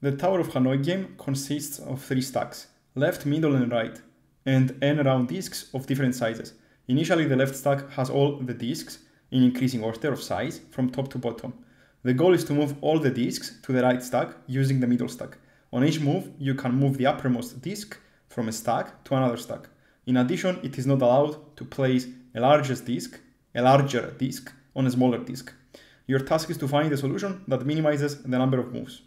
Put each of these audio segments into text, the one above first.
The Tower of Hanoi game consists of three stacks, left, middle and right, and n round disks of different sizes. Initially the left stack has all the disks in increasing order of size from top to bottom. The goal is to move all the disks to the right stack using the middle stack. On each move, you can move the uppermost disk from a stack to another stack. In addition, it is not allowed to place a largest disk, a larger disk, on a smaller disk. Your task is to find a solution that minimizes the number of moves.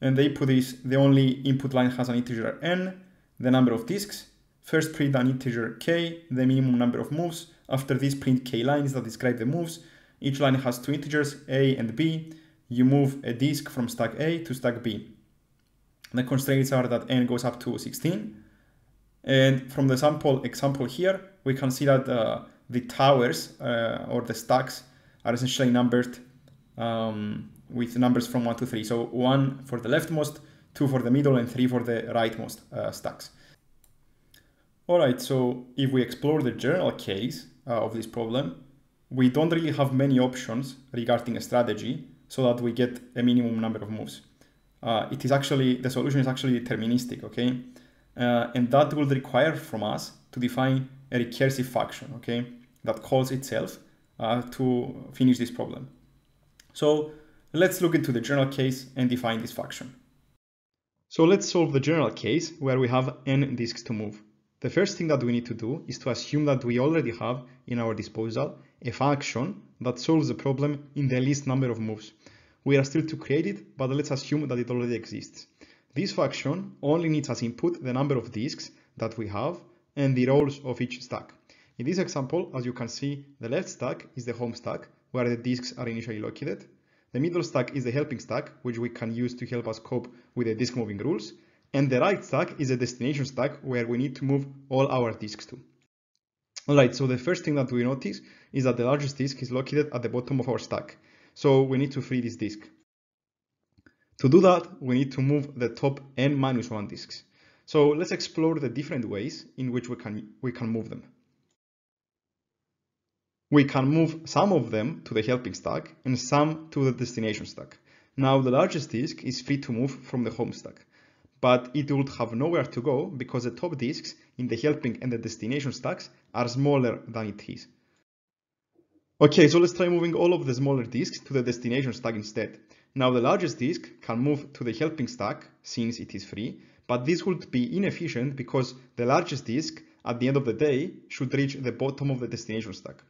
And the input is the only input line has an integer n, the number of disks, first print an integer k, the minimum number of moves, after this print k lines that describe the moves, each line has two integers, a and b, you move a disk from stack A to stack B. The constraints are that n goes up to 16, and from the sample example here, we can see that uh, the towers uh, or the stacks are essentially numbered um, with numbers from 1 to 3. So 1 for the leftmost, 2 for the middle, and 3 for the rightmost uh, stacks. Alright, so if we explore the general case uh, of this problem, we don't really have many options regarding a strategy so that we get a minimum number of moves. Uh, it is actually, the solution is actually deterministic, okay? Uh, and that will require from us to define a recursive function, okay? That calls itself uh, to finish this problem. So let's look into the general case and define this function. So let's solve the general case where we have n disks to move. The first thing that we need to do is to assume that we already have in our disposal a function that solves the problem in the least number of moves. We are still to create it, but let's assume that it already exists. This function only needs as input the number of disks that we have and the rows of each stack. In this example, as you can see, the left stack is the home stack, where the disks are initially located. The middle stack is the helping stack, which we can use to help us cope with the disk moving rules. And the right stack is a destination stack, where we need to move all our disks to. Alright, so the first thing that we notice is that the largest disk is located at the bottom of our stack. So we need to free this disk. To do that, we need to move the top n minus 1 disks. So let's explore the different ways in which we can, we can move them. We can move some of them to the helping stack and some to the destination stack. Now the largest disk is free to move from the home stack, but it would have nowhere to go because the top disks in the helping and the destination stacks are smaller than it is. Okay, so let's try moving all of the smaller disks to the destination stack instead. Now the largest disk can move to the helping stack since it is free, but this would be inefficient because the largest disk at the end of the day should reach the bottom of the destination stack.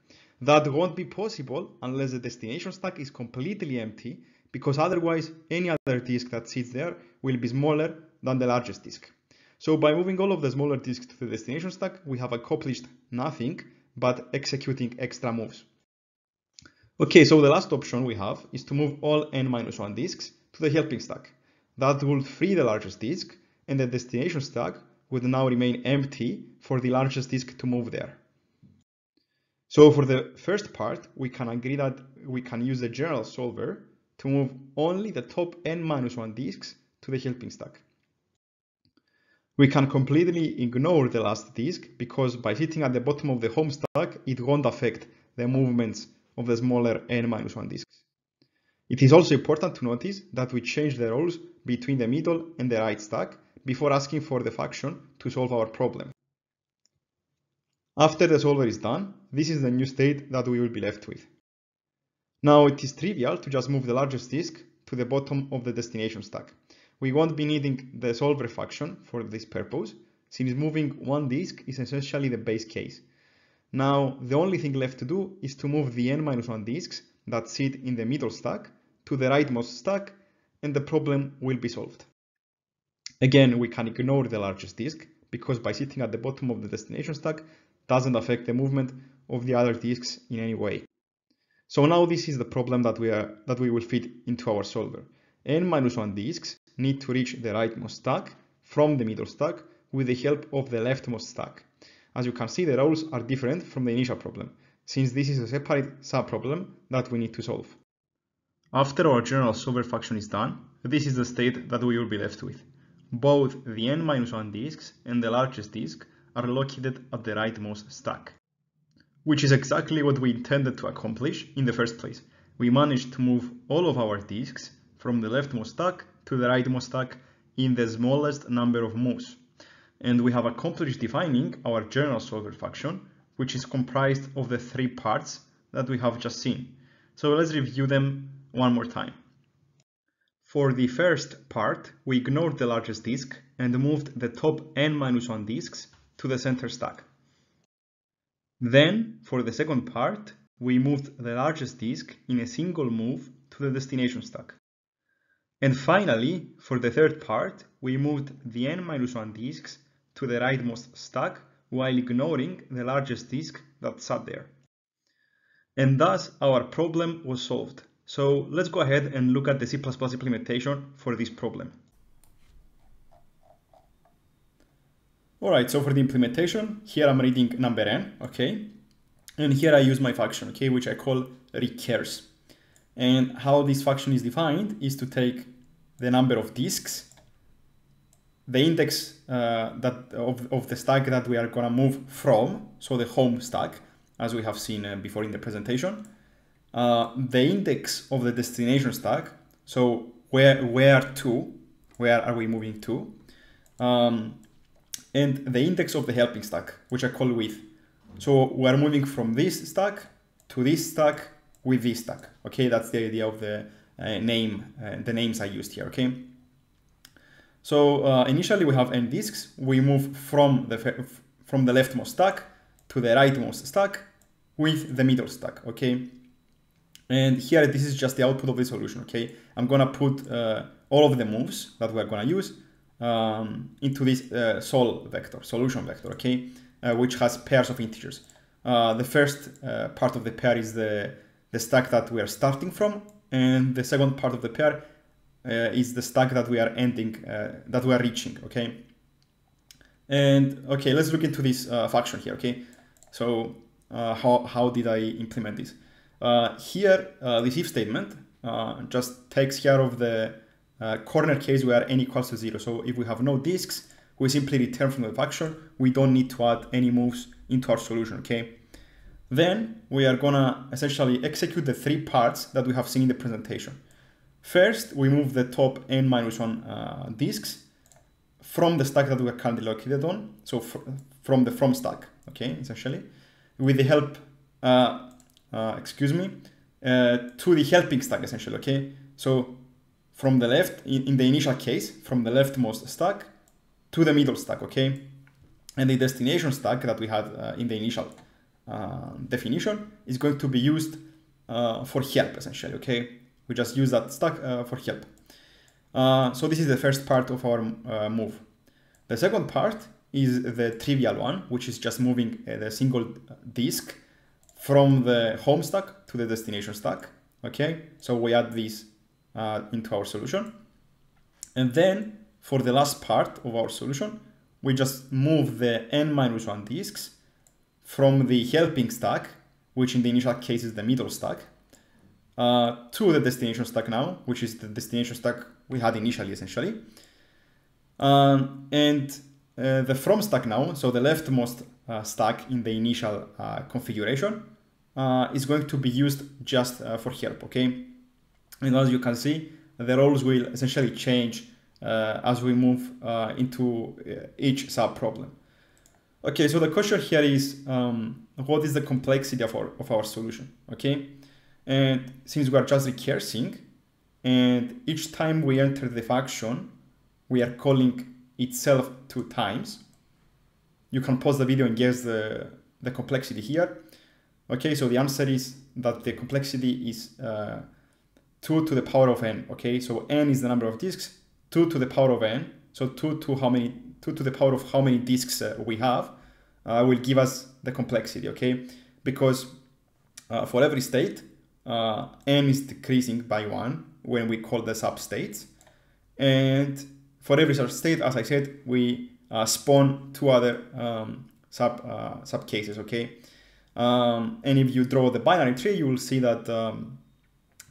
That won't be possible unless the destination stack is completely empty because otherwise any other disk that sits there will be smaller than the largest disk. So by moving all of the smaller disks to the destination stack, we have accomplished nothing but executing extra moves. Okay, so the last option we have is to move all n minus 1 disks to the helping stack. That would free the largest disk and the destination stack would now remain empty for the largest disk to move there. So for the first part, we can agree that we can use the general solver to move only the top n minus 1 disks to the helping stack. We can completely ignore the last disk because by sitting at the bottom of the home stack, it won't affect the movements of the smaller n-1 disks. It is also important to notice that we change the roles between the middle and the right stack before asking for the function to solve our problem. After the solver is done, this is the new state that we will be left with. Now it is trivial to just move the largest disk to the bottom of the destination stack. We won't be needing the solver function for this purpose, since moving one disk is essentially the base case. Now, the only thing left to do is to move the n-1 disks that sit in the middle stack to the rightmost stack and the problem will be solved. Again, we can ignore the largest disk because by sitting at the bottom of the destination stack doesn't affect the movement of the other disks in any way. So now this is the problem that we, are, that we will fit into our solver. n-1 disks need to reach the rightmost stack from the middle stack with the help of the leftmost stack. As you can see, the roles are different from the initial problem, since this is a separate subproblem that we need to solve. After our general solver function is done, this is the state that we will be left with. Both the n-1 disks and the largest disk are located at the rightmost stack. Which is exactly what we intended to accomplish in the first place. We managed to move all of our disks from the leftmost stack to the rightmost stack in the smallest number of moves. And we have accomplished defining our general solver function, which is comprised of the three parts that we have just seen. So let's review them one more time. For the first part, we ignored the largest disk and moved the top n-1 disks to the center stack. Then, for the second part, we moved the largest disk in a single move to the destination stack. And finally, for the third part, we moved the n-1 disks to the rightmost stack while ignoring the largest disk that sat there. And thus our problem was solved. So let's go ahead and look at the C++ implementation for this problem. Alright, so for the implementation, here I'm reading number n, okay? And here I use my function, okay, which I call recurs. And how this function is defined is to take the number of disks, the index uh, that of, of the stack that we are gonna move from, so the home stack, as we have seen uh, before in the presentation, uh, the index of the destination stack, so where, where to, where are we moving to, um, and the index of the helping stack, which I call with. So we're moving from this stack to this stack with this stack. Okay, that's the idea of the uh, name, uh, the names I used here. Okay. So uh, initially we have n disks. We move from the from the leftmost stack to the rightmost stack with the middle stack. Okay. And here this is just the output of the solution. Okay. I'm gonna put uh, all of the moves that we're gonna use um, into this uh, sol vector, solution vector. Okay uh, which has pairs of integers. Uh, the first uh, part of the pair is the, the stack that we are starting from, and the second part of the pair uh, is the stack that we are ending, uh, that we are reaching, okay? And okay, let's look into this function here, okay? So how, how did I implement this? here, this if statement just takes care of the corner case where n equals to zero. So if we have no disks, we simply return from the function. We don't need to add any moves into our solution, okay? Then we are gonna essentially execute the three parts that we have seen in the presentation. First, we move the top n minus one uh, disks from the stack that we are currently located on, so fr from the from stack, okay, essentially, with the help, uh, uh, excuse me, uh, to the helping stack, essentially, okay? So from the left, in, in the initial case, from the leftmost stack, to the middle stack, okay? And the destination stack that we had uh, in the initial uh, definition is going to be used uh, for help, essentially, okay? We just use that stack uh, for help. Uh, so this is the first part of our uh, move. The second part is the trivial one, which is just moving the single disk from the home stack to the destination stack, okay? So we add this into our solution. And then for the last part of our solution, we just move the n-1 disks from the helping stack, which in the initial case is the middle stack, uh, to the destination stack now, which is the destination stack we had initially, essentially. Um, and uh, the from stack now, so the leftmost uh, stack in the initial uh, configuration, uh, is going to be used just uh, for help, okay? And as you can see, the roles will essentially change uh, as we move uh, into uh, each sub-problem. Okay, so the question here is, um, what is the complexity of our, of our solution, okay? And since we are just recursing, and each time we enter the function, we are calling itself two times. You can pause the video and guess the, the complexity here. Okay, so the answer is that the complexity is uh, 2 to the power of n, okay? So n is the number of disks, 2 to the power of n, so 2 to how many 2 to the power of how many disks uh, we have uh, will give us the complexity, okay? Because uh, for every state, uh, n is decreasing by 1 when we call the substates. And for every state, as I said, we uh, spawn two other um, sub, uh, sub cases, okay? Um, and if you draw the binary tree, you will see that um,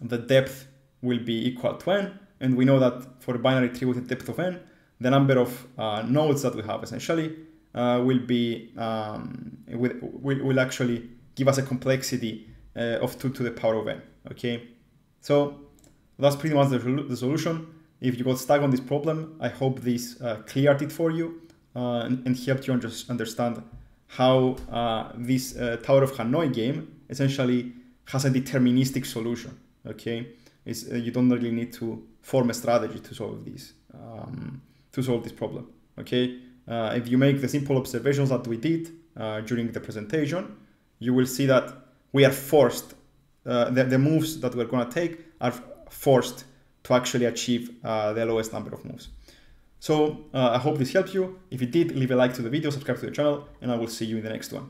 the depth will be equal to n, and we know that for a binary tree with a depth of n, the number of uh, nodes that we have essentially uh, will be um, will, will, will actually give us a complexity uh, of 2 to the power of n. Okay, so that's pretty much the, the solution. If you got stuck on this problem, I hope this uh, cleared it for you uh, and, and, helped you understand how uh, this Tower of Hanoi game essentially has a deterministic solution. Okay, it's, uh, you don't really need to form a strategy to solve this um, to solve this problem. Okay, uh, if you make the simple observations that we did during the presentation, you will see that we are forced. the, the moves that we're going to take are forced to actually achieve uh, the lowest number of moves. So uh, I hope this helped you. If it did, leave a like to the video, subscribe to the channel, and I will see you in the next one.